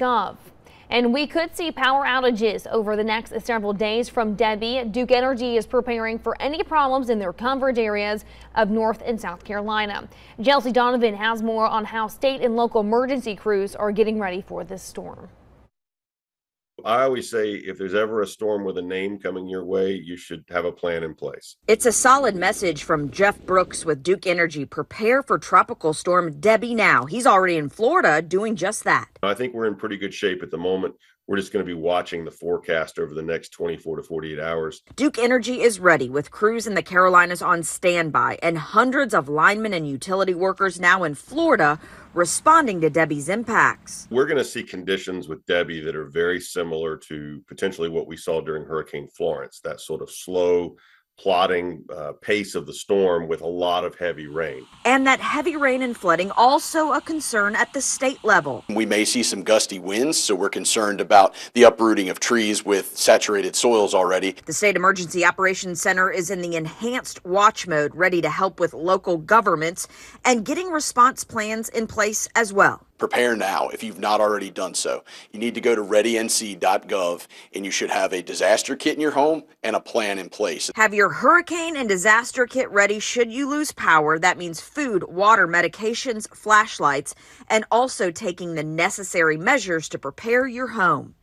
readync.gov. And we could see power outages over the next several days from Debby. Duke Energy is preparing for any problems in their coverage areas of North and South Carolina. Chelsea Donovan has more on how state and local emergency crews are getting ready for this storm. I always say if there's ever a storm with a name coming your way, you should have a plan in place. It's a solid message from Jeff Brooks with Duke Energy. Prepare for tropical storm Debby now. He's already in Florida doing just that. I think we're in pretty good shape at the moment. We're just going to be watching the forecast over the next 24 to 48 hours. Duke Energy is ready with crews in the Carolinas on standby and hundreds of linemen and utility workers now in Florida responding to Debby's impacts. We're going to see conditions with Debby that are very similar to potentially what we saw during Hurricane Florence, that sort of slow, plodding uh, pace of the storm with a lot of heavy rain. And that heavy rain and flooding also a concern at the state level. We may see some gusty winds, so we're concerned about the uprooting of trees with saturated soils already. The State Emergency Operations Center is in the enhanced watch mode, ready to help with local governments and getting response plans in place as well. Prepare now if you've not already done so. You need to go to readync.gov and you should have a disaster kit in your home and a plan in place. Have your hurricane and disaster kit ready should you lose power. That means food, water, medications, flashlights, and also taking the necessary measures to prepare your home.